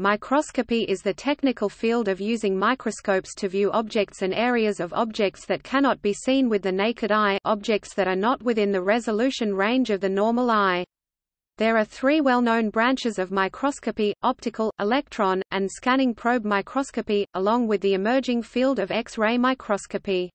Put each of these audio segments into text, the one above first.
Microscopy is the technical field of using microscopes to view objects and areas of objects that cannot be seen with the naked eye objects that are not within the resolution range of the normal eye. There are three well-known branches of microscopy, optical, electron, and scanning probe microscopy, along with the emerging field of X-ray microscopy.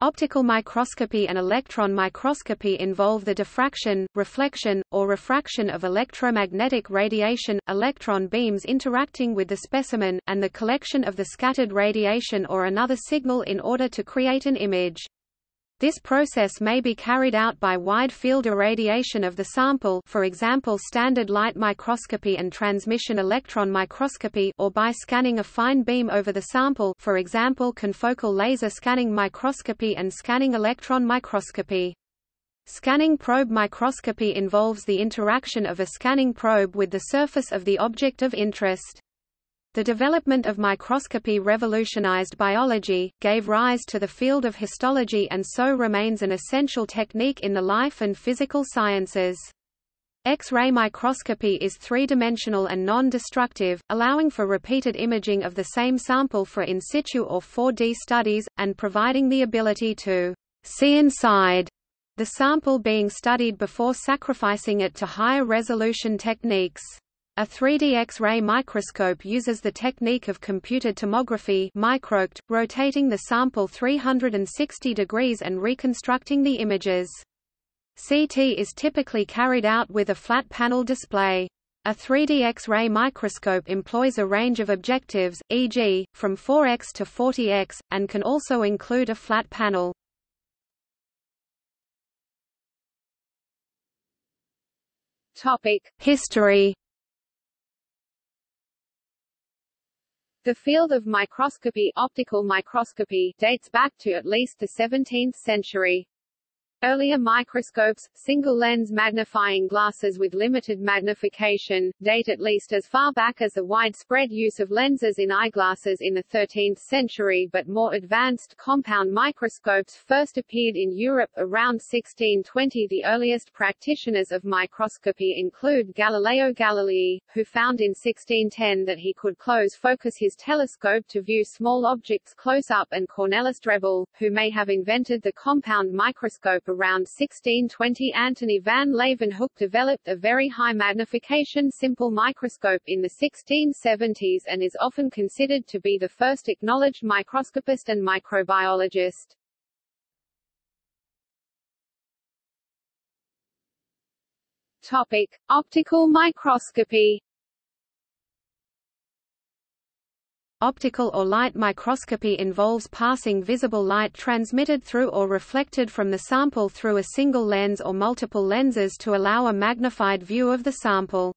Optical microscopy and electron microscopy involve the diffraction, reflection, or refraction of electromagnetic radiation, electron beams interacting with the specimen, and the collection of the scattered radiation or another signal in order to create an image. This process may be carried out by wide-field irradiation of the sample for example standard light microscopy and transmission electron microscopy or by scanning a fine beam over the sample for example confocal laser scanning microscopy and scanning electron microscopy. Scanning probe microscopy involves the interaction of a scanning probe with the surface of the object of interest. The development of microscopy revolutionized biology, gave rise to the field of histology and so remains an essential technique in the life and physical sciences. X-ray microscopy is three-dimensional and non-destructive, allowing for repeated imaging of the same sample for in situ or 4D studies, and providing the ability to see inside the sample being studied before sacrificing it to higher resolution techniques. A 3D X-ray microscope uses the technique of computed tomography microCT, rotating the sample 360 degrees and reconstructing the images. CT is typically carried out with a flat panel display. A 3D X-ray microscope employs a range of objectives, e.g., from 4x to 40x, and can also include a flat panel. History The field of microscopy optical microscopy dates back to at least the 17th century. Earlier microscopes, single-lens magnifying glasses with limited magnification, date at least as far back as the widespread use of lenses in eyeglasses in the 13th century but more advanced compound microscopes first appeared in Europe around 1620 The earliest practitioners of microscopy include Galileo Galilei, who found in 1610 that he could close-focus his telescope to view small objects close up and Cornelis Drebbel, who may have invented the compound microscope around 1620 Antonie van Leeuwenhoek developed a very high magnification simple microscope in the 1670s and is often considered to be the first acknowledged microscopist and microbiologist. Topic: Optical microscopy Optical or light microscopy involves passing visible light transmitted through or reflected from the sample through a single lens or multiple lenses to allow a magnified view of the sample.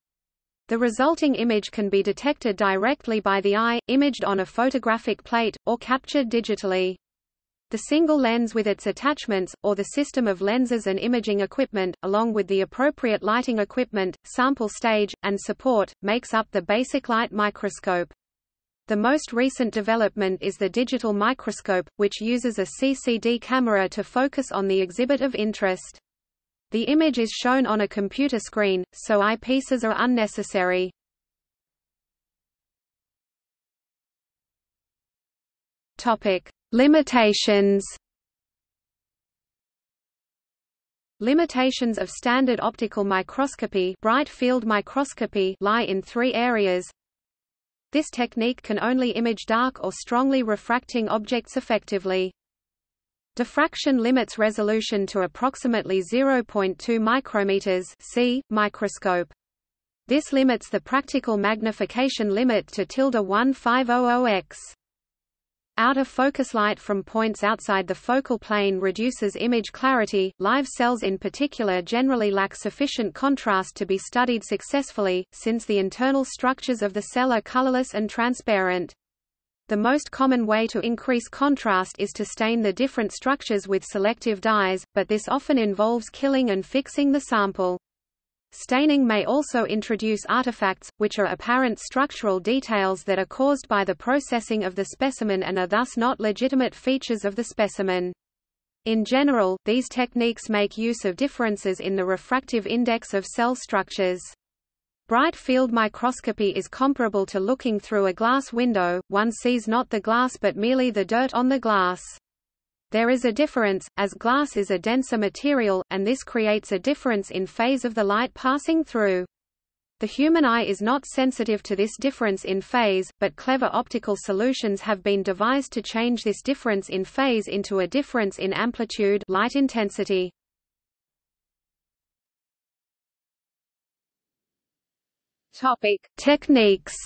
The resulting image can be detected directly by the eye, imaged on a photographic plate, or captured digitally. The single lens with its attachments, or the system of lenses and imaging equipment, along with the appropriate lighting equipment, sample stage, and support, makes up the basic light microscope. The most recent development is the digital microscope, which uses a CCD camera to focus on the exhibit of interest. The image is shown on a computer screen, so eyepieces are unnecessary. Topic: Limitations. Limitations of standard optical microscopy, bright field microscopy lie in three areas. This technique can only image dark or strongly refracting objects effectively. Diffraction limits resolution to approximately 0.2 micrometers c. microscope. This limits the practical magnification limit to tilde 1500x. Out-of-focus light from points outside the focal plane reduces image clarity. Live cells in particular generally lack sufficient contrast to be studied successfully, since the internal structures of the cell are colorless and transparent. The most common way to increase contrast is to stain the different structures with selective dyes, but this often involves killing and fixing the sample. Staining may also introduce artifacts, which are apparent structural details that are caused by the processing of the specimen and are thus not legitimate features of the specimen. In general, these techniques make use of differences in the refractive index of cell structures. Bright field microscopy is comparable to looking through a glass window, one sees not the glass but merely the dirt on the glass. There is a difference, as glass is a denser material, and this creates a difference in phase of the light passing through. The human eye is not sensitive to this difference in phase, but clever optical solutions have been devised to change this difference in phase into a difference in amplitude light intensity. Topic: Techniques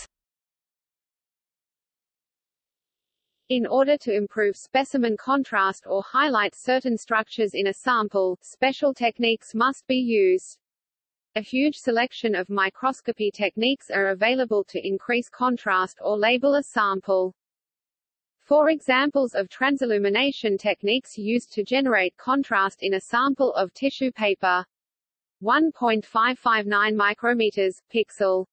In order to improve specimen contrast or highlight certain structures in a sample, special techniques must be used. A huge selection of microscopy techniques are available to increase contrast or label a sample. Four examples of transillumination techniques used to generate contrast in a sample of tissue paper. 1.559 micrometers, pixel.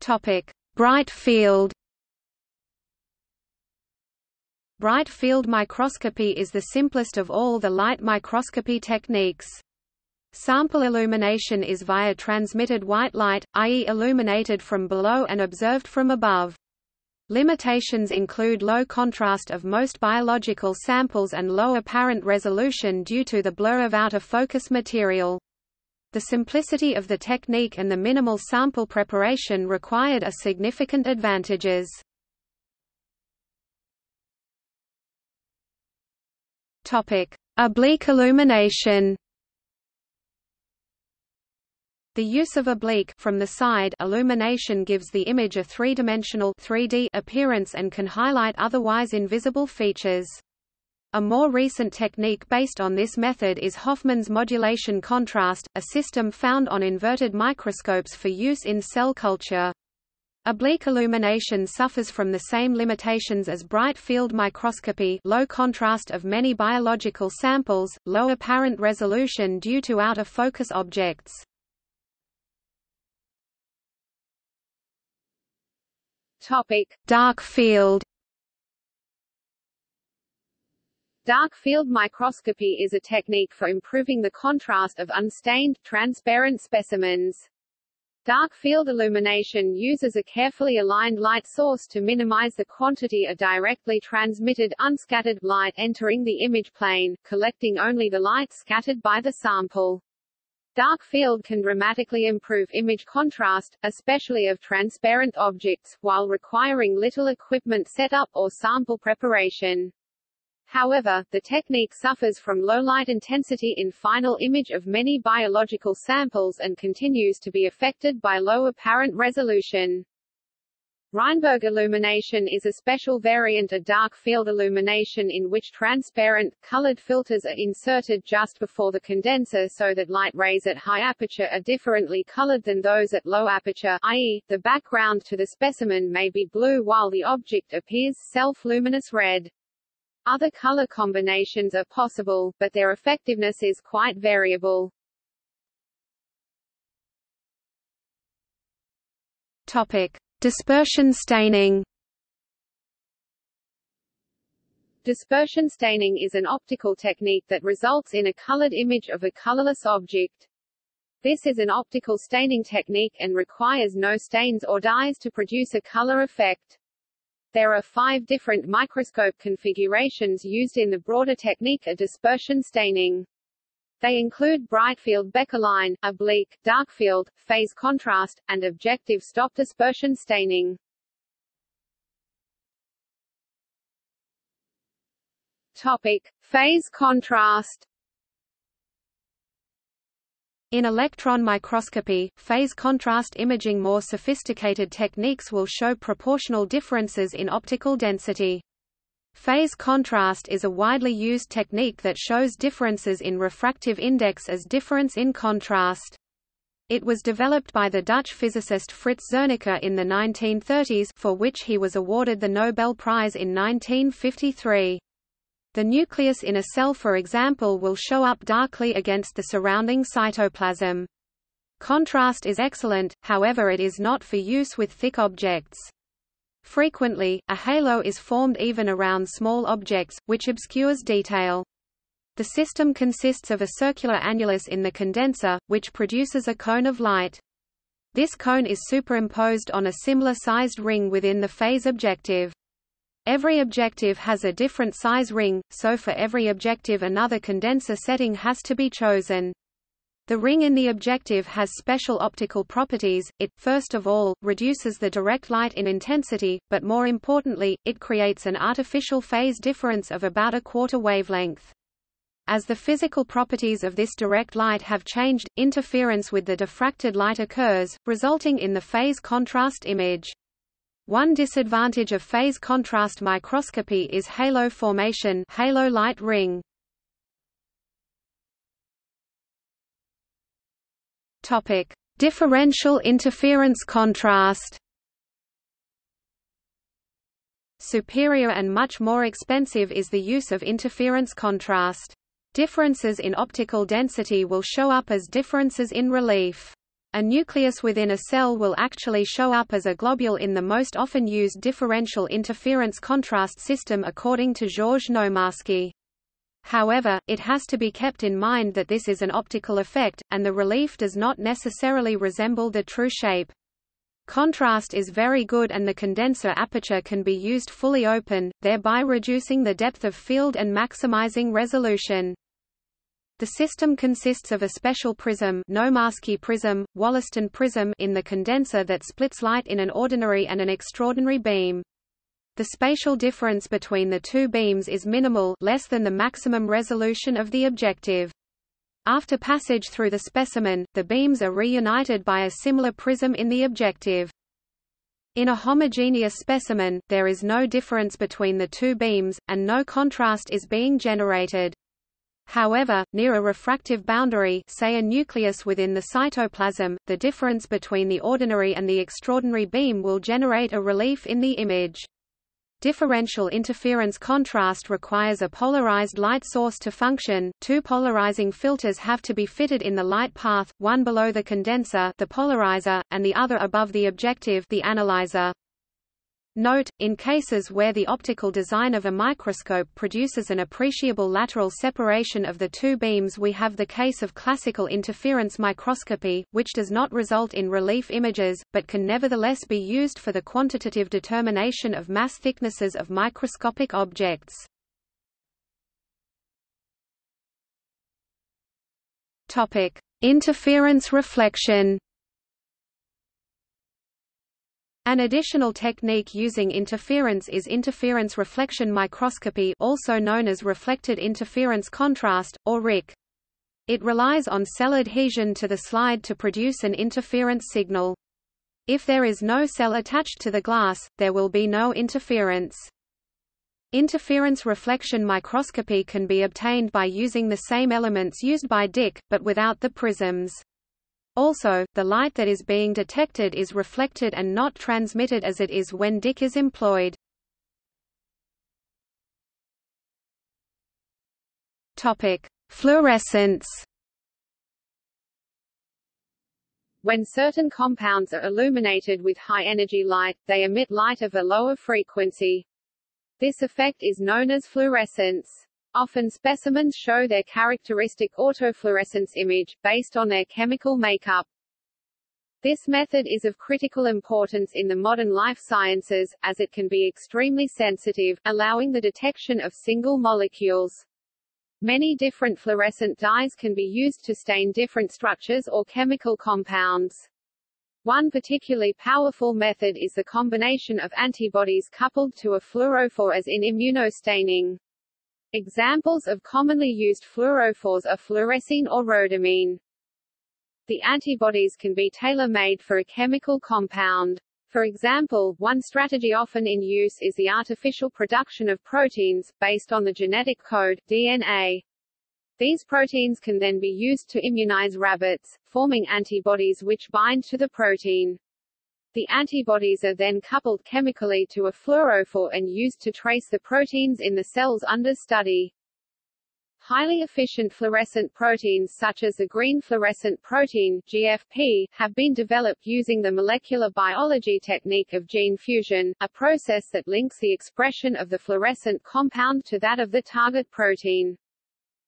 Topic: Bright field. Bright field microscopy is the simplest of all the light microscopy techniques. Sample illumination is via transmitted white light, i.e. illuminated from below and observed from above. Limitations include low contrast of most biological samples and low apparent resolution due to the blur of out-of-focus material. The simplicity of the technique and the minimal sample preparation required are significant advantages. Oblique illumination. The use of oblique from the side illumination gives the image a three-dimensional 3D appearance and can highlight otherwise invisible features. A more recent technique based on this method is Hoffman's modulation contrast, a system found on inverted microscopes for use in cell culture. Oblique illumination suffers from the same limitations as bright field microscopy low contrast of many biological samples, low apparent resolution due to out-of-focus objects. Topic. Dark field Dark field microscopy is a technique for improving the contrast of unstained, transparent specimens. Dark field illumination uses a carefully aligned light source to minimize the quantity of directly transmitted, unscattered, light entering the image plane, collecting only the light scattered by the sample. Dark field can dramatically improve image contrast, especially of transparent objects, while requiring little equipment setup or sample preparation. However, the technique suffers from low light intensity in final image of many biological samples and continues to be affected by low apparent resolution. Rheinberg illumination is a special variant of dark field illumination in which transparent, colored filters are inserted just before the condenser so that light rays at high aperture are differently colored than those at low aperture i.e., the background to the specimen may be blue while the object appears self-luminous red. Other color combinations are possible, but their effectiveness is quite variable. Topic: Dispersion staining. Dispersion staining is an optical technique that results in a colored image of a colorless object. This is an optical staining technique and requires no stains or dyes to produce a color effect. There are five different microscope configurations used in the broader technique of dispersion staining. They include brightfield Becke line, oblique, darkfield, phase contrast, and objective stop dispersion staining. Topic: Phase contrast. In electron microscopy, phase contrast imaging more sophisticated techniques will show proportional differences in optical density. Phase contrast is a widely used technique that shows differences in refractive index as difference in contrast. It was developed by the Dutch physicist Fritz Zernike in the 1930s for which he was awarded the Nobel Prize in 1953. The nucleus in a cell for example will show up darkly against the surrounding cytoplasm. Contrast is excellent, however it is not for use with thick objects. Frequently, a halo is formed even around small objects, which obscures detail. The system consists of a circular annulus in the condenser, which produces a cone of light. This cone is superimposed on a similar-sized ring within the phase objective. Every objective has a different size ring, so for every objective another condenser setting has to be chosen. The ring in the objective has special optical properties, it, first of all, reduces the direct light in intensity, but more importantly, it creates an artificial phase difference of about a quarter wavelength. As the physical properties of this direct light have changed, interference with the diffracted light occurs, resulting in the phase contrast image. One disadvantage of phase contrast microscopy is halo formation halo light ring. Topic: Differential interference contrast. Superior and much more expensive is the use of interference contrast. Differences in optical density will show up as differences in relief. A nucleus within a cell will actually show up as a globule in the most often used differential interference contrast system according to Georges Nomarski. However, it has to be kept in mind that this is an optical effect, and the relief does not necessarily resemble the true shape. Contrast is very good and the condenser aperture can be used fully open, thereby reducing the depth of field and maximizing resolution. The system consists of a special prism, Nomarski prism, Wollaston prism in the condenser that splits light in an ordinary and an extraordinary beam. The spatial difference between the two beams is minimal less than the maximum resolution of the objective. After passage through the specimen, the beams are reunited by a similar prism in the objective. In a homogeneous specimen, there is no difference between the two beams, and no contrast is being generated. However, near a refractive boundary say a nucleus within the cytoplasm, the difference between the ordinary and the extraordinary beam will generate a relief in the image. Differential interference contrast requires a polarized light source to function. Two polarizing filters have to be fitted in the light path, one below the condenser, the polarizer, and the other above the objective, the analyzer. Note, in cases where the optical design of a microscope produces an appreciable lateral separation of the two beams we have the case of classical interference microscopy, which does not result in relief images, but can nevertheless be used for the quantitative determination of mass thicknesses of microscopic objects. Interference reflection An additional technique using interference is interference reflection microscopy also known as reflected interference contrast, or RIC. It relies on cell adhesion to the slide to produce an interference signal. If there is no cell attached to the glass, there will be no interference. Interference reflection microscopy can be obtained by using the same elements used by DIC, but without the prisms. Also, the light that is being detected is reflected and not transmitted as it is when DIC is employed. Topic: Fluorescence. When certain compounds are illuminated with high-energy light, they emit light of a lower frequency. This effect is known as fluorescence. Often specimens show their characteristic autofluorescence image, based on their chemical makeup. This method is of critical importance in the modern life sciences, as it can be extremely sensitive, allowing the detection of single molecules. Many different fluorescent dyes can be used to stain different structures or chemical compounds. One particularly powerful method is the combination of antibodies coupled to a fluorophore as in immunostaining. Examples of commonly used fluorophores are fluorescein or rhodamine. The antibodies can be tailor-made for a chemical compound. For example, one strategy often in use is the artificial production of proteins, based on the genetic code, DNA. These proteins can then be used to immunize rabbits, forming antibodies which bind to the protein. The antibodies are then coupled chemically to a fluorophore and used to trace the proteins in the cells under study. Highly efficient fluorescent proteins such as the green fluorescent protein GFP, have been developed using the molecular biology technique of gene fusion, a process that links the expression of the fluorescent compound to that of the target protein.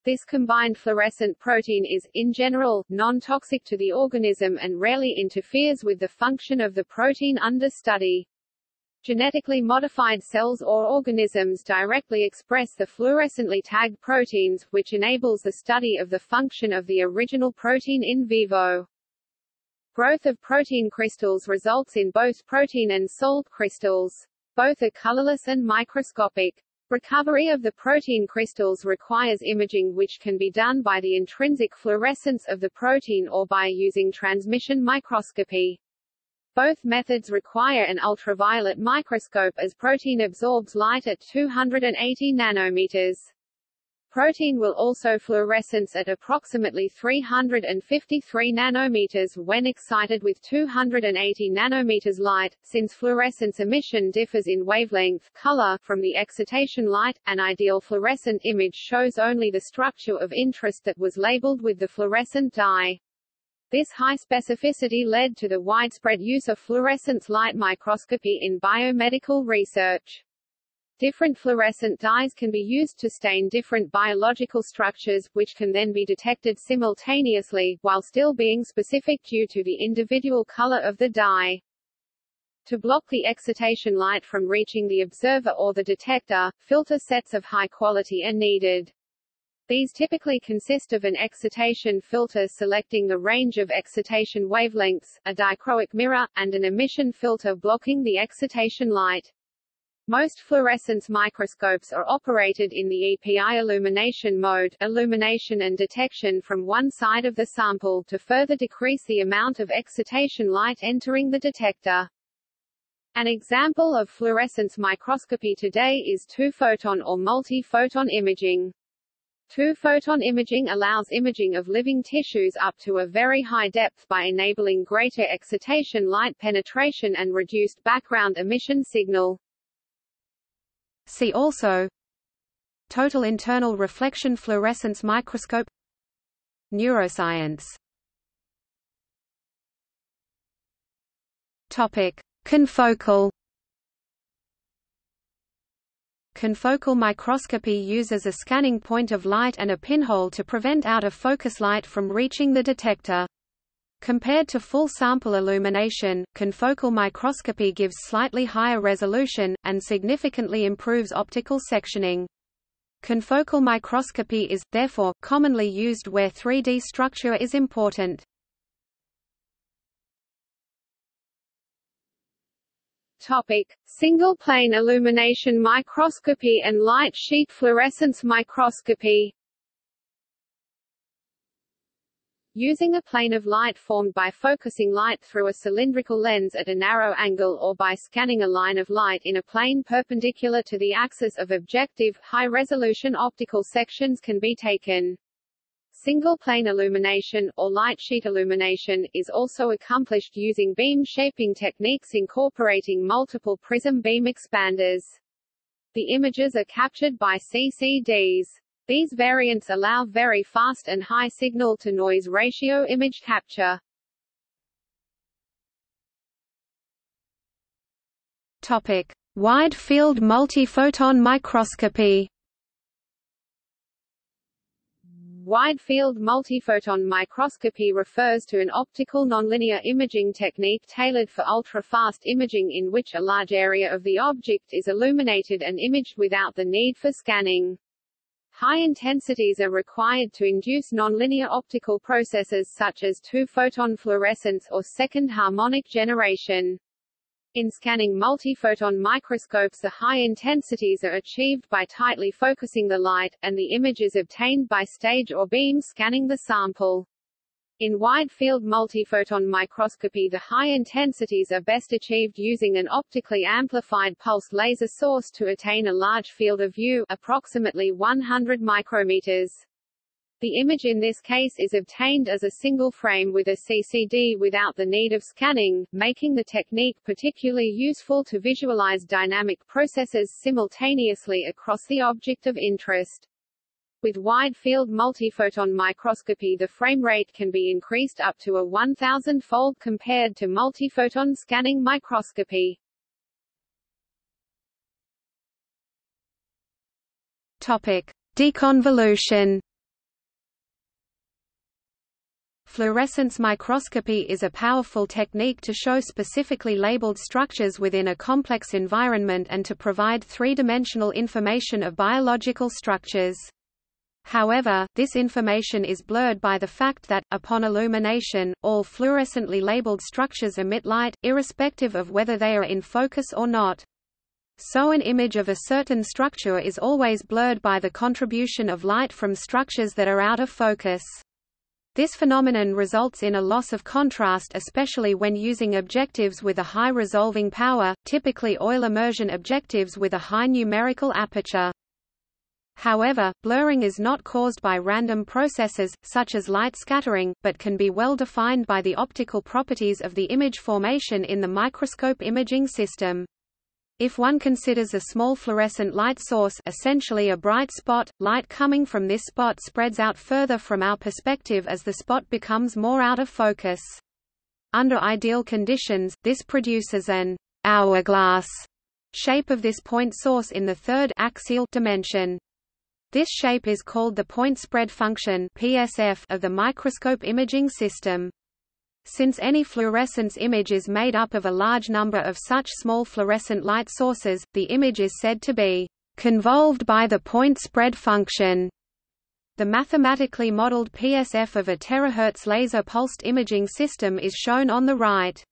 This combined fluorescent protein is, in general, non-toxic to the organism and rarely interferes with the function of the protein under study. Genetically modified cells or organisms directly express the fluorescently tagged proteins, which enables the study of the function of the original protein in vivo. Growth of protein crystals results in both protein and salt crystals. Both are colorless and microscopic. Recovery of the protein crystals requires imaging which can be done by the intrinsic fluorescence of the protein or by using transmission microscopy. Both methods require an ultraviolet microscope as protein absorbs light at 280 nanometers. Protein will also fluorescence at approximately 353 nanometers when excited with 280 nanometers light. Since fluorescence emission differs in wavelength color from the excitation light, an ideal fluorescent image shows only the structure of interest that was labeled with the fluorescent dye. This high specificity led to the widespread use of fluorescence light microscopy in biomedical research. Different fluorescent dyes can be used to stain different biological structures, which can then be detected simultaneously, while still being specific due to the individual color of the dye. To block the excitation light from reaching the observer or the detector, filter sets of high quality are needed. These typically consist of an excitation filter selecting the range of excitation wavelengths, a dichroic mirror, and an emission filter blocking the excitation light. Most fluorescence microscopes are operated in the EPI illumination mode illumination and detection from one side of the sample to further decrease the amount of excitation light entering the detector. An example of fluorescence microscopy today is two-photon or multi-photon imaging. Two-photon imaging allows imaging of living tissues up to a very high depth by enabling greater excitation light penetration and reduced background emission signal. See also Total internal reflection fluorescence microscope Neuroscience Topic: Confocal Confocal microscopy uses a scanning point of light and a pinhole to prevent out-of-focus light from reaching the detector. Compared to full sample illumination, confocal microscopy gives slightly higher resolution, and significantly improves optical sectioning. Confocal microscopy is, therefore, commonly used where 3D structure is important. Topic: Single plane illumination microscopy and light sheet fluorescence microscopy. Using a plane of light formed by focusing light through a cylindrical lens at a narrow angle or by scanning a line of light in a plane perpendicular to the axis of objective, high-resolution optical sections can be taken. Single-plane illumination, or light sheet illumination, is also accomplished using beam shaping techniques incorporating multiple prism beam expanders. The images are captured by CCDs. These variants allow very fast and high signal-to-noise ratio image capture. Topic: Wide-field multiphoton microscopy. Wide-field multiphoton microscopy refers to an optical nonlinear imaging technique tailored for ultra-fast imaging in which a large area of the object is illuminated and imaged without the need for scanning. High intensities are required to induce nonlinear optical processes such as two-photon fluorescence or second harmonic generation. In scanning multiphoton microscopes the high intensities are achieved by tightly focusing the light, and the image is obtained by stage or beam scanning the sample. In wide-field multiphoton microscopy the high intensities are best achieved using an optically amplified pulse laser source to attain a large field of view approximately 100 micrometers. The image in this case is obtained as a single frame with a CCD without the need of scanning, making the technique particularly useful to visualize dynamic processes simultaneously across the object of interest. With wide-field multiphoton microscopy the frame rate can be increased up to a 1000-fold compared to multiphoton scanning microscopy. Topic: Deconvolution Fluorescence microscopy is a powerful technique to show specifically labeled structures within a complex environment and to provide three-dimensional information of biological structures. However, this information is blurred by the fact that, upon illumination, all fluorescently labeled structures emit light, irrespective of whether they are in focus or not. So an image of a certain structure is always blurred by the contribution of light from structures that are out of focus. This phenomenon results in a loss of contrast especially when using objectives with a high resolving power, typically oil immersion objectives with a high numerical aperture. However, blurring is not caused by random processes, such as light scattering, but can be well defined by the optical properties of the image formation in the microscope imaging system. If one considers a small fluorescent light source essentially a bright spot, light coming from this spot spreads out further from our perspective as the spot becomes more out of focus. Under ideal conditions, this produces an hourglass shape of this point source in the third axial dimension. This shape is called the point spread function PSF of the microscope imaging system. Since any fluorescence image is made up of a large number of such small fluorescent light sources, the image is said to be convolved by the point spread function. The mathematically modeled PSF of a terahertz laser pulsed imaging system is shown on the right.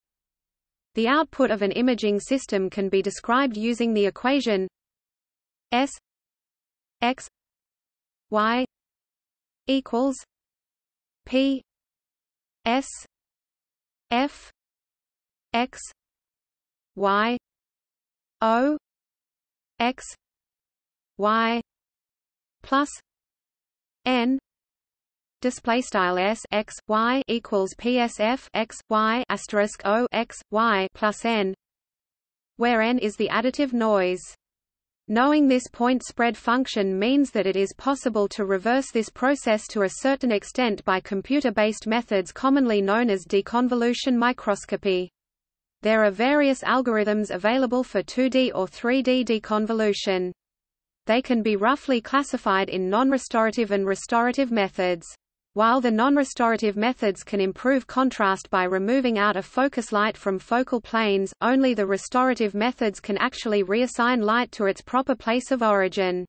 The output of an imaging system can be described using the equation S x y equals P S F X Y O X Y plus N display style s x y equals psf x y asterisk o x y plus n, where n is the additive noise. Knowing this point spread function means that it is possible to reverse this process to a certain extent by computer-based methods commonly known as deconvolution microscopy. There are various algorithms available for 2D or 3D deconvolution. They can be roughly classified in non-restorative and restorative methods. While the non-restorative methods can improve contrast by removing out of focus light from focal planes, only the restorative methods can actually reassign light to its proper place of origin.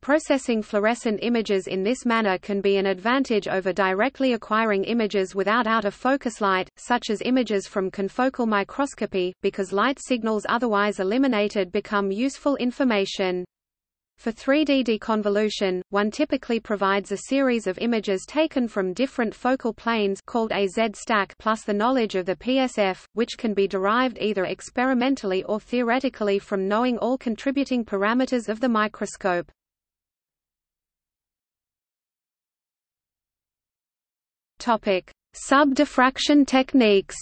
Processing fluorescent images in this manner can be an advantage over directly acquiring images without out-of-focus light, such as images from confocal microscopy, because light signals otherwise eliminated become useful information. For 3D deconvolution, one typically provides a series of images taken from different focal planes called a Z-stack plus the knowledge of the PSF, which can be derived either experimentally or theoretically from knowing all contributing parameters of the microscope. Topic: Sub-diffraction techniques.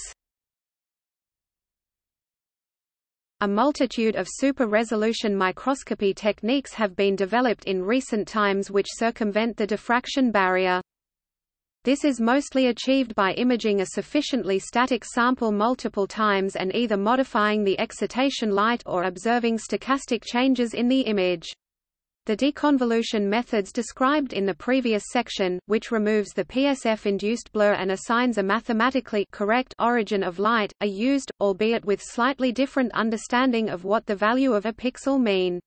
A multitude of super-resolution microscopy techniques have been developed in recent times which circumvent the diffraction barrier. This is mostly achieved by imaging a sufficiently static sample multiple times and either modifying the excitation light or observing stochastic changes in the image. The deconvolution methods described in the previous section, which removes the PSF-induced blur and assigns a mathematically correct origin of light, are used, albeit with slightly different understanding of what the value of a pixel mean.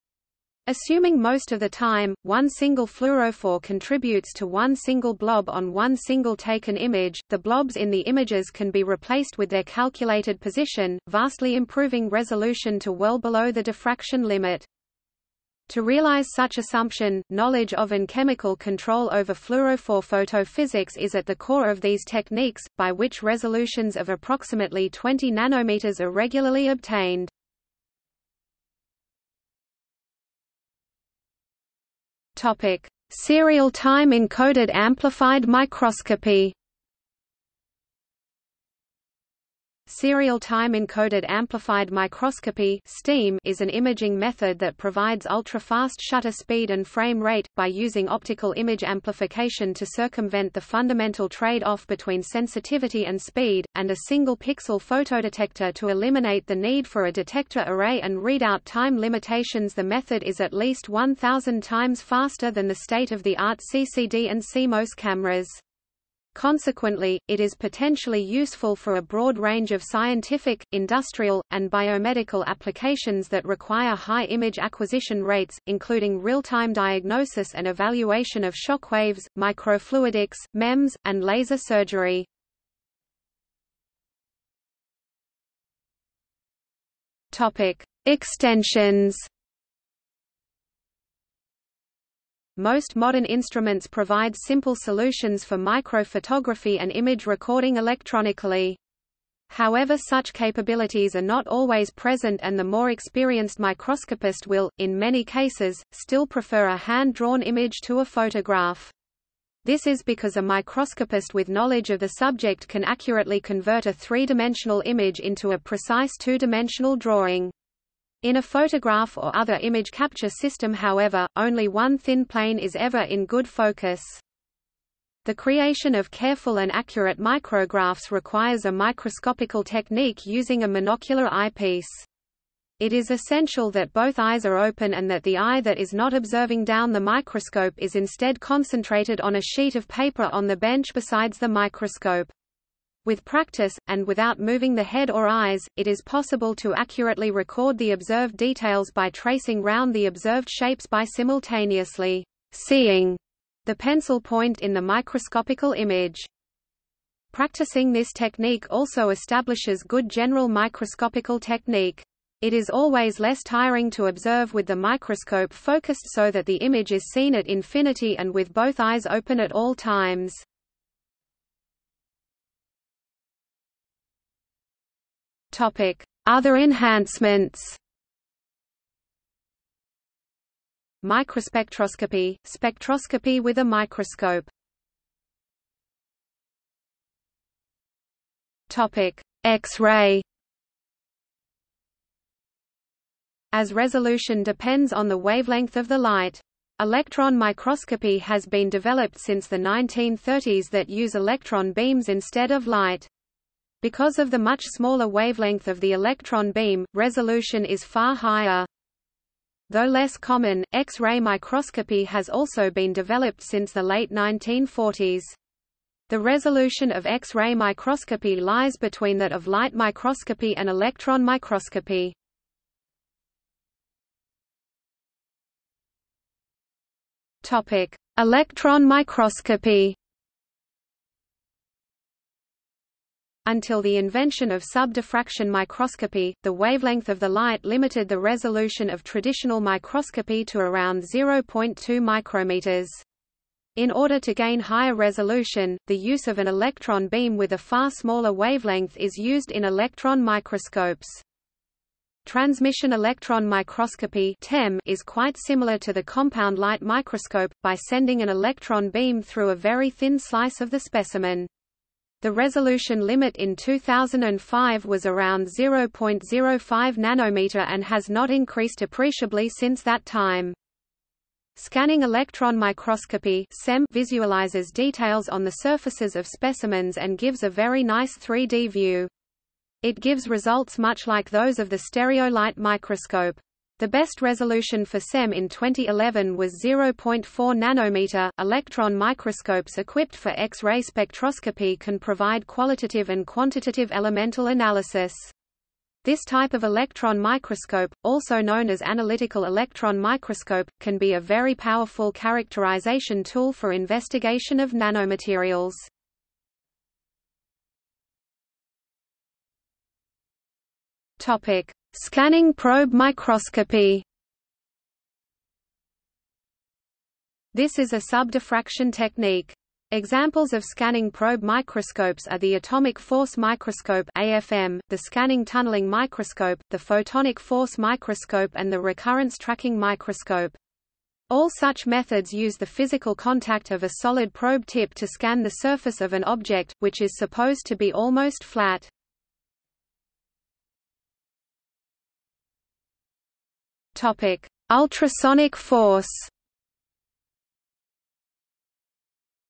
Assuming most of the time, one single fluorophore contributes to one single blob on one single taken image, the blobs in the images can be replaced with their calculated position, vastly improving resolution to well below the diffraction limit. To realize such assumption, knowledge of and chemical control over fluorophore photophysics is at the core of these techniques, by which resolutions of approximately 20 nanometers are regularly obtained. Topic: Serial time encoded amplified microscopy. Serial time encoded amplified microscopy (STEAM) is an imaging method that provides ultra-fast shutter speed and frame rate by using optical image amplification to circumvent the fundamental trade-off between sensitivity and speed and a single pixel photodetector to eliminate the need for a detector array and readout time limitations. The method is at least 1000 times faster than the state-of-the-art CCD and CMOS cameras. Consequently, it is potentially useful for a broad range of scientific, industrial, and biomedical applications that require high image acquisition rates, including real-time diagnosis and evaluation of shock waves, microfluidics, MEMS, and laser surgery. Extensions. Most modern instruments provide simple solutions for microphotography and image recording electronically. However such capabilities are not always present and the more experienced microscopist will, in many cases, still prefer a hand-drawn image to a photograph. This is because a microscopist with knowledge of the subject can accurately convert a three-dimensional image into a precise two-dimensional drawing. In a photograph or other image capture system however, only one thin plane is ever in good focus. The creation of careful and accurate micrographs requires a microscopical technique using a monocular eyepiece. It is essential that both eyes are open and that the eye that is not observing down the microscope is instead concentrated on a sheet of paper on the bench besides the microscope. With practice, and without moving the head or eyes, it is possible to accurately record the observed details by tracing round the observed shapes by simultaneously seeing the pencil point in the microscopical image. Practicing this technique also establishes good general microscopical technique. It is always less tiring to observe with the microscope focused so that the image is seen at infinity and with both eyes open at all times. Other enhancements Microspectroscopy – spectroscopy with a microscope X-ray as resolution depends on the wavelength of the light. Electron microscopy has been developed since the 1930s that use electron beams instead of light. Because of the much smaller wavelength of the electron beam, resolution is far higher. Though less common, X-ray microscopy has also been developed since the late 1940s. The resolution of X-ray microscopy lies between that of light microscopy and electron microscopy. Topic: Electron microscopy. Until the invention of subdiffraction microscopy, the wavelength of the light limited the resolution of traditional microscopy to around 0.2 micrometers. In order to gain higher resolution, the use of an electron beam with a far smaller wavelength is used in electron microscopes. Transmission electron microscopy is quite similar to the compound light microscope, by sending an electron beam through a very thin slice of the specimen. The resolution limit in 2005 was around 0.05 nanometer and has not increased appreciably since that time. Scanning electron microscopy visualizes details on the surfaces of specimens and gives a very nice 3D view. It gives results much like those of the stereolight microscope. The best resolution for SEM in 2011 was 0.4 nanometer. Electron microscopes equipped for X-ray spectroscopy can provide qualitative and quantitative elemental analysis. This type of electron microscope, also known as analytical electron microscope, can be a very powerful characterization tool for investigation of nanomaterials. Topic: Scanning probe microscopy. This is a subdiffraction technique. Examples of scanning probe microscopes are the atomic force microscope AFM, the scanning tunneling microscope, the photonic force microscope and the recurrence tracking microscope. All such methods use the physical contact of a solid probe tip to scan the surface of an object, which is supposed to be almost flat. Topic: Ultrasonic force.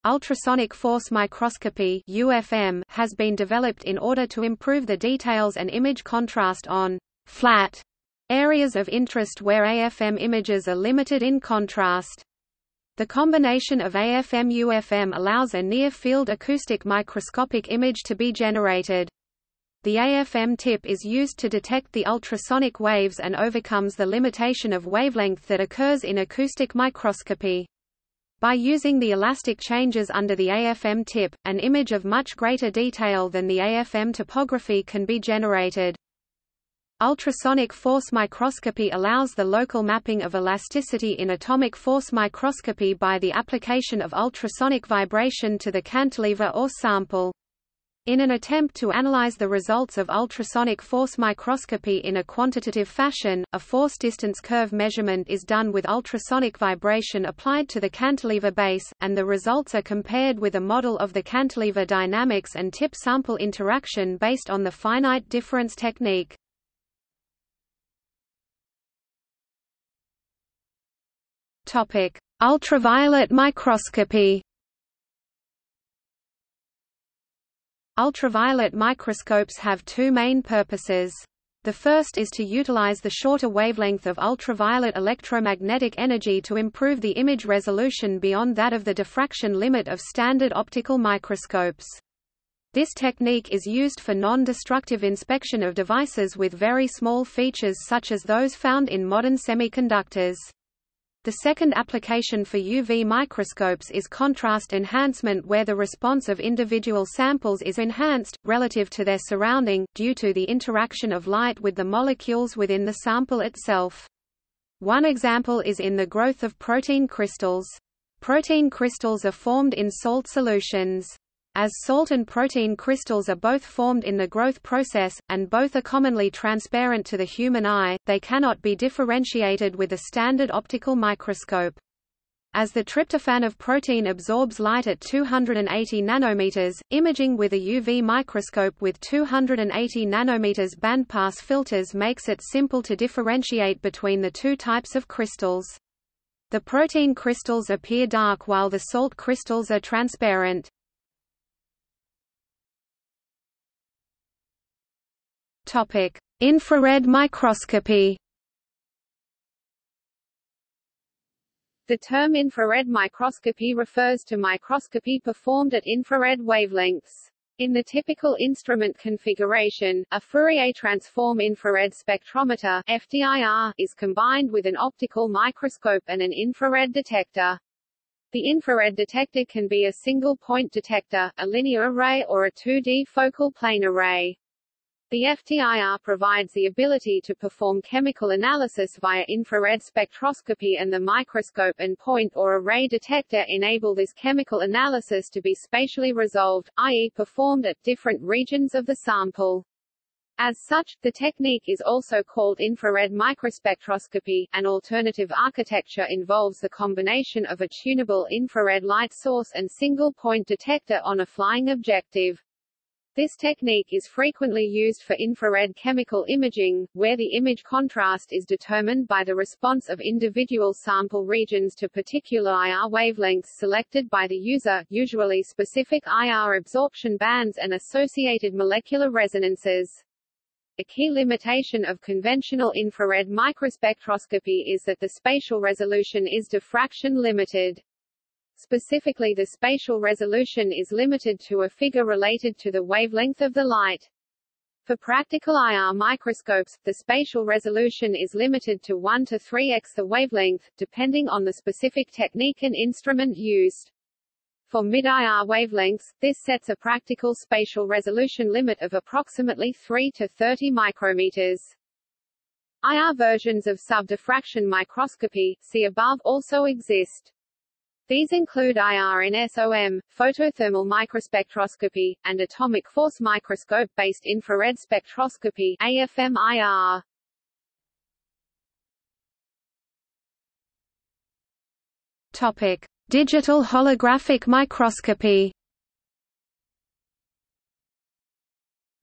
Ultrasonic force microscopy (UFM) has been developed in order to improve the details and image contrast on flat areas of interest where AFM images are limited in contrast. The combination of AFM-UFM allows a near-field acoustic microscopic image to be generated. The AFM tip is used to detect the ultrasonic waves and overcomes the limitation of wavelength that occurs in acoustic microscopy. By using the elastic changes under the AFM tip, an image of much greater detail than the AFM topography can be generated. Ultrasonic force microscopy allows the local mapping of elasticity in atomic force microscopy by the application of ultrasonic vibration to the cantilever or sample. In an attempt to analyze the results of ultrasonic force microscopy in a quantitative fashion, a force distance curve measurement is done with ultrasonic vibration applied to the cantilever base, and the results are compared with a model of the cantilever dynamics and tip-sample interaction based on the finite difference technique. Ultraviolet microscopy. Ultraviolet microscopes have two main purposes. The first is to utilize the shorter wavelength of ultraviolet electromagnetic energy to improve the image resolution beyond that of the diffraction limit of standard optical microscopes. This technique is used for non-destructive inspection of devices with very small features such as those found in modern semiconductors. The second application for UV microscopes is contrast enhancement where the response of individual samples is enhanced, relative to their surrounding, due to the interaction of light with the molecules within the sample itself. One example is in the growth of protein crystals. Protein crystals are formed in salt solutions. As salt and protein crystals are both formed in the growth process, and both are commonly transparent to the human eye, they cannot be differentiated with a standard optical microscope. As the tryptophan of protein absorbs light at 280 nanometers, imaging with a UV microscope with 280 nanometers bandpass filters makes it simple to differentiate between the two types of crystals. The protein crystals appear dark while the salt crystals are transparent. Topic: Infrared microscopy. The term infrared microscopy refers to microscopy performed at infrared wavelengths. In the typical instrument configuration, a Fourier transform infrared spectrometer FTIR, is combined with an optical microscope and an infrared detector. The infrared detector can be a single-point detector, a linear array or a 2D focal plane array. The FTIR provides the ability to perform chemical analysis via infrared spectroscopy and the microscope and point or array detector enable this chemical analysis to be spatially resolved, i.e. performed at different regions of the sample. As such, the technique is also called infrared microspectroscopy. An alternative architecture involves the combination of a tunable infrared light source and single-point detector on a flying objective. This technique is frequently used for infrared chemical imaging, where the image contrast is determined by the response of individual sample regions to particular IR wavelengths selected by the user, usually specific IR absorption bands and associated molecular resonances. A key limitation of conventional infrared microspectroscopy is that the spatial resolution is diffraction limited. Specifically the spatial resolution is limited to a figure related to the wavelength of the light. For practical IR microscopes, the spatial resolution is limited to 1 to 3x the wavelength, depending on the specific technique and instrument used. For mid-IR wavelengths, this sets a practical spatial resolution limit of approximately 3 to 30 micrometers. IR versions of subdiffraction microscopy, see above, also exist. These include IRNSOM, photothermal microspectroscopy, and atomic force microscope-based infrared spectroscopy AFM-IR. Topic: Digital holographic microscopy.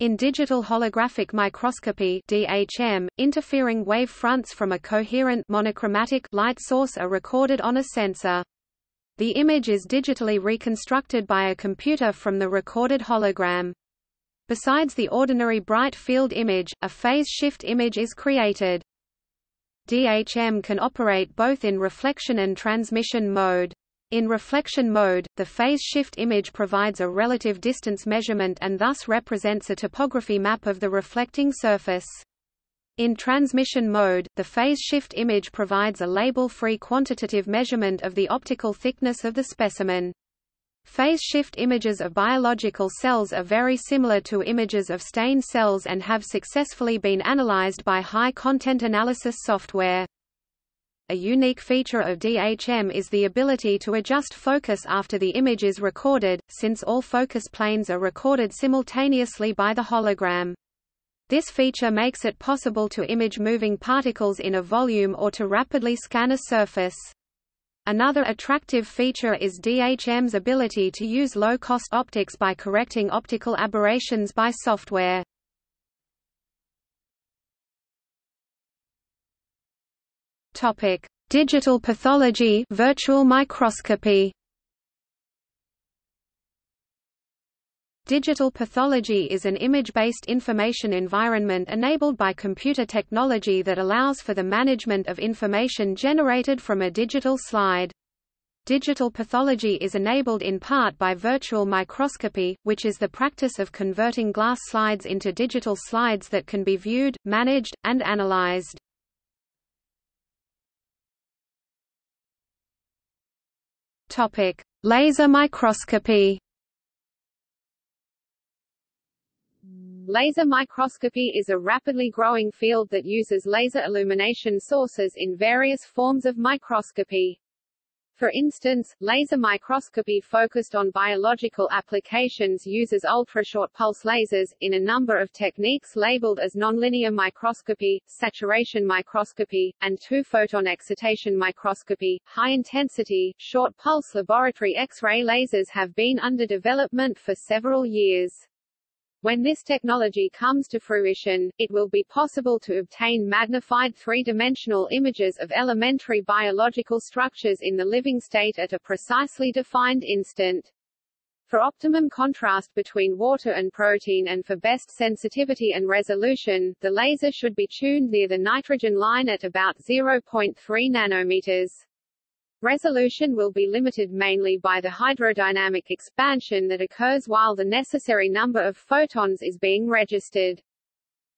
In digital holographic microscopy (DHM), interfering wave fronts from a coherent monochromatic light source are recorded on a sensor. The image is digitally reconstructed by a computer from the recorded hologram. Besides the ordinary bright field image, a phase shift image is created. DHM can operate both in reflection and transmission mode. In reflection mode, the phase shift image provides a relative distance measurement and thus represents a topography map of the reflecting surface. In transmission mode, the phase shift image provides a label-free quantitative measurement of the optical thickness of the specimen. Phase shift images of biological cells are very similar to images of stained cells and have successfully been analyzed by high-content analysis software. A unique feature of DHM is the ability to adjust focus after the image is recorded, since all focus planes are recorded simultaneously by the hologram. This feature makes it possible to image moving particles in a volume or to rapidly scan a surface. Another attractive feature is DHM's ability to use low-cost optics by correcting optical aberrations by software. Topic: Digital pathology, virtual microscopy. Digital pathology is an image-based information environment enabled by computer technology that allows for the management of information generated from a digital slide. Digital pathology is enabled in part by virtual microscopy, which is the practice of converting glass slides into digital slides that can be viewed, managed, and analyzed. Laser microscopy. Laser microscopy is a rapidly growing field that uses laser illumination sources in various forms of microscopy. For instance, laser microscopy focused on biological applications uses ultra-short pulse lasers, in a number of techniques labeled as nonlinear microscopy, saturation microscopy, and two-photon excitation microscopy. High-intensity, short-pulse laboratory X-ray lasers have been under development for several years. When this technology comes to fruition, it will be possible to obtain magnified three-dimensional images of elementary biological structures in the living state at a precisely defined instant. For optimum contrast between water and protein and for best sensitivity and resolution, the laser should be tuned near the nitrogen line at about 0.3 nanometers. Resolution will be limited mainly by the hydrodynamic expansion that occurs while the necessary number of photons is being registered.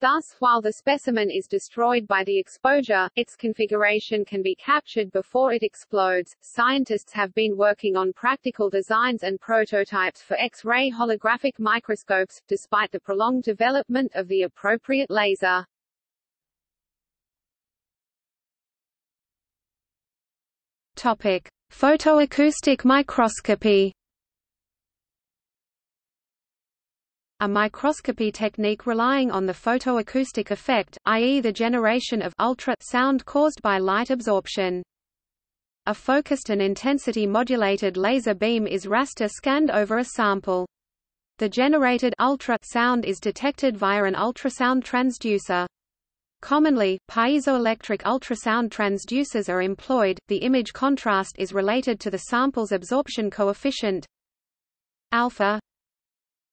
Thus, while the specimen is destroyed by the exposure, its configuration can be captured before it explodes. Scientists have been working on practical designs and prototypes for X-ray holographic microscopes, despite the prolonged development of the appropriate laser. Topic: Photoacoustic microscopy. A microscopy technique relying on the photoacoustic effect, i.e. the generation of ultra sound caused by light absorption. A focused and intensity-modulated laser beam is raster scanned over a sample. The generated ultra sound is detected via an ultrasound transducer. Commonly, piezoelectric ultrasound transducers are employed. The image contrast is related to the sample's absorption coefficient alpha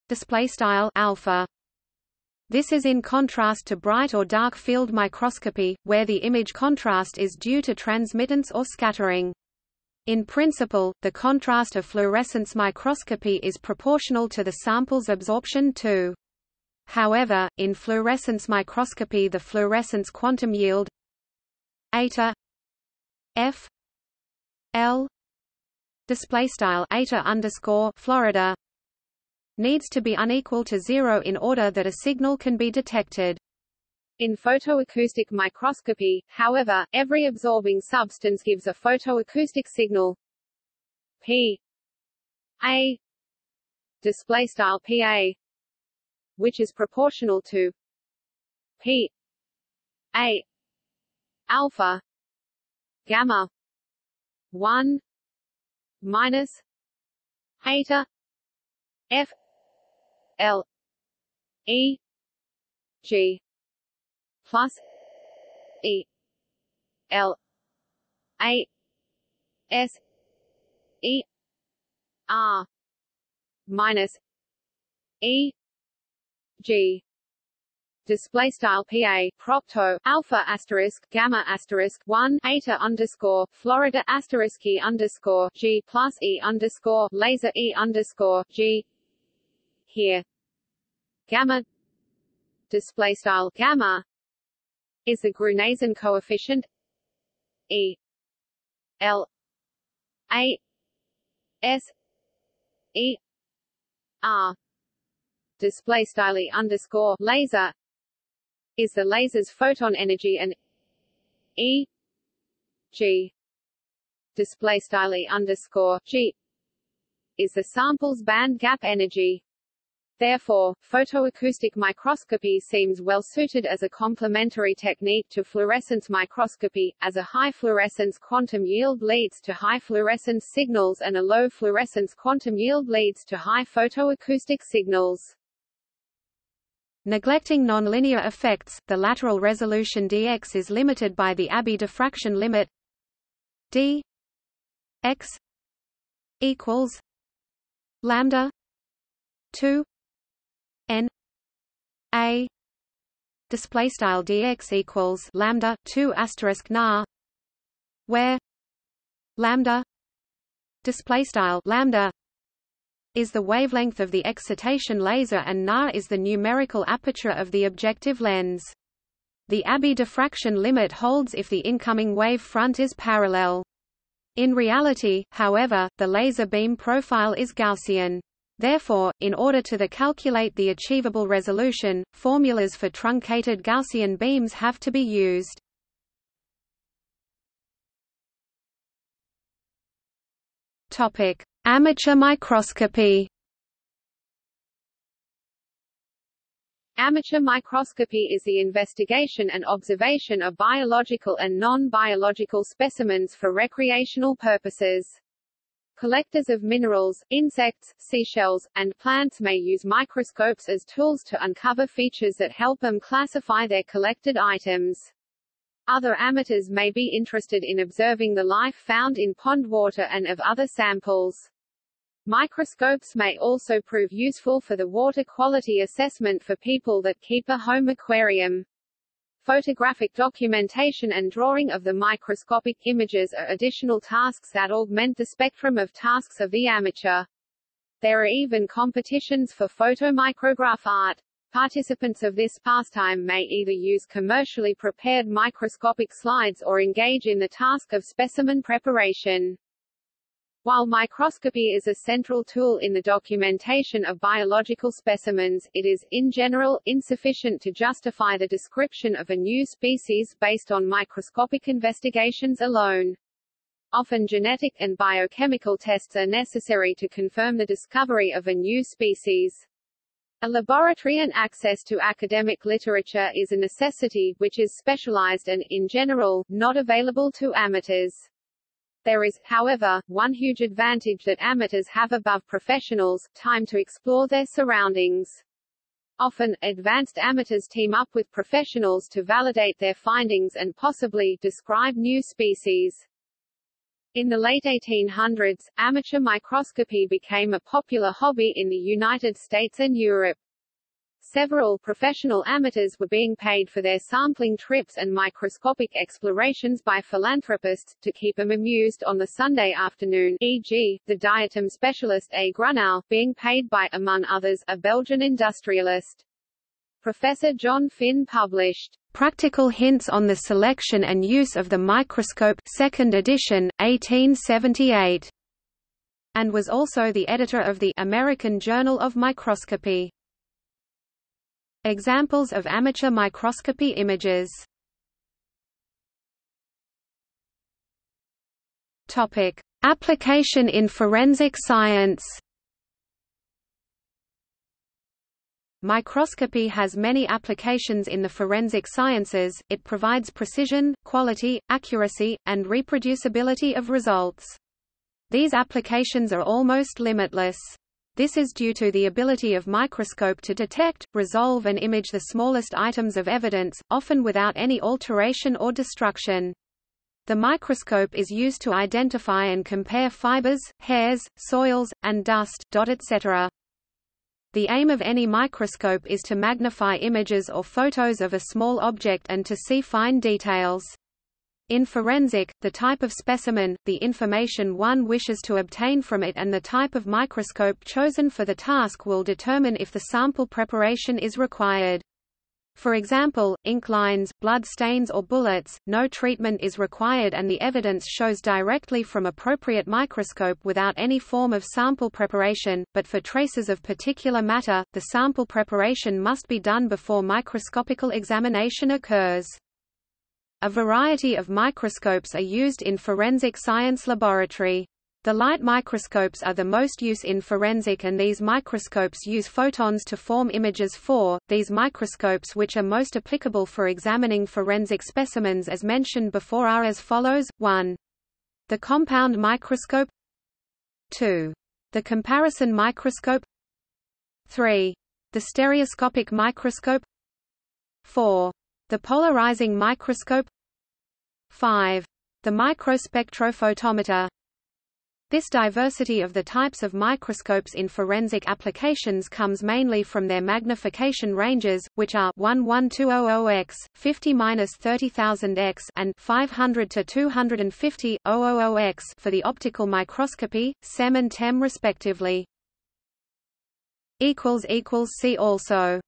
display style alpha this is in contrast to bright or dark field microscopy, where the image contrast is due to transmittance or scattering. In principle, the contrast of fluorescence microscopy is proportional to the sample's absorption too. However, in fluorescence microscopy the fluorescence quantum yield eta f l display style eta underscore Florida needs to be unequal to zero in order that a signal can be detected. In photoacoustic microscopy, however, every absorbing substance gives a photoacoustic signal P A display style PA which is proportional to P A alpha gamma 1 minus eta F L E G plus E L A S E R minus E G. Display style PA propto alpha asterisk gamma asterisk 1 eta underscore Florida asterisk E underscore G plus E underscore laser E underscore G. Here. Gamma. Display style gamma is the Gruneisen coefficient. E. L. A. S. E. R display style underscore laser is the laser's photon energy and E G display style underscore G is the sample's band gap energy. Therefore, photoacoustic microscopy seems well suited as a complementary technique to fluorescence microscopy, as a high fluorescence quantum yield leads to high fluorescence signals and a low fluorescence quantum yield leads to high photoacoustic signals. Neglecting nonlinear effects, the lateral resolution dx is limited by the Abbe diffraction limit d x equals lambda 2 n a display style dx equals lambda 2 asterisk na where lambda display style lambda is the wavelength of the excitation laser and na is the numerical aperture of the objective lens. The Abbe diffraction limit holds if the incoming wave front is parallel. In reality, however, the laser beam profile is Gaussian. Therefore, in order to the calculate the achievable resolution, formulas for truncated Gaussian beams have to be used. Topic: Amateur microscopy. Amateur microscopy is the investigation and observation of biological and non-biological specimens for recreational purposes. Collectors of minerals, insects, seashells, and plants may use microscopes as tools to uncover features that help them classify their collected items. Other amateurs may be interested in observing the life found in pond water and of other samples. Microscopes may also prove useful for the water quality assessment for people that keep a home aquarium. Photographic documentation and drawing of the microscopic images are additional tasks that augment the spectrum of tasks of the amateur. There are even competitions for photomicrograph art. Participants of this pastime may either use commercially prepared microscopic slides or engage in the task of specimen preparation. While microscopy is a central tool in the documentation of biological specimens, it is, in general, insufficient to justify the description of a new species based on microscopic investigations alone. Often genetic and biochemical tests are necessary to confirm the discovery of a new species. A laboratory and access to academic literature is a necessity, which is specialized and, in general, not available to amateurs. There is, however, one huge advantage that amateurs have above professionals, time to explore their surroundings. Often, advanced amateurs team up with professionals to validate their findings and possibly describe new species. In the late 1800s, amateur microscopy became a popular hobby in the United States and Europe. Several professional amateurs were being paid for their sampling trips and microscopic explorations by philanthropists, to keep them amused on the Sunday afternoon e.g., the diatom specialist A. Grunow, being paid by, among others, a Belgian industrialist. Professor John Phin published Practical Hints on the Selection and Use of the Microscope 2nd edition, 1878, and was also the editor of the American Journal of Microscopy. Examples of amateur microscopy images Topic: Application in forensic science. Microscopy has many applications in the forensic sciences, it provides precision, quality, accuracy, and reproducibility of results. These applications are almost limitless. This is due to the ability of microscope to detect, resolve and image the smallest items of evidence, often without any alteration or destruction. The microscope is used to identify and compare fibers, hairs, soils, and dust, etc. The aim of any microscope is to magnify images or photos of a small object and to see fine details. In forensic, the type of specimen, the information one wishes to obtain from it and the type of microscope chosen for the task will determine if the sample preparation is required. For example, ink lines, blood stains or bullets, no treatment is required and the evidence shows directly from appropriate microscope without any form of sample preparation, but for traces of particular matter, the sample preparation must be done before microscopical examination occurs. A variety of microscopes are used in forensic science laboratory. The light microscopes are the most use in forensic and these microscopes use photons to form images for, these microscopes which are most applicable for examining forensic specimens as mentioned before are as follows, 1. The compound microscope 2. The comparison microscope 3. The stereoscopic microscope 4. The polarizing microscope 5. The microspectrophotometer This diversity of the types of microscopes in forensic applications comes mainly from their magnification ranges, which are 11200x, 50-30000x and 500 to 250 000x for the optical microscopy, SEM and TEM respectively. See also